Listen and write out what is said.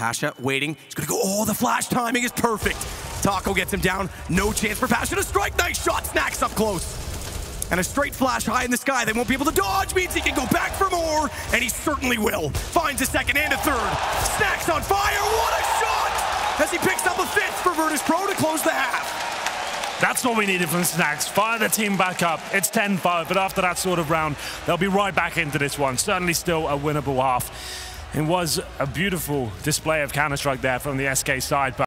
Pasha waiting. He's gonna go. Oh, the flash timing is perfect. Taco gets him down. No chance for Pasha to strike. Nice shot. Snax up close. And a straight flash high in the sky. They won't be able to dodge. Means he can go back for more. And he certainly will. Finds a second and a third. Snax on fire. What a shot! As he picks up a fifth for Virtus Pro to close the half. That's what we needed from Snax. Fire the team back up. It's 10-5, but after that sort of round, they'll be right back into this one. Certainly still a winnable half. It was a beautiful display of Counter-Strike there from the SK side. But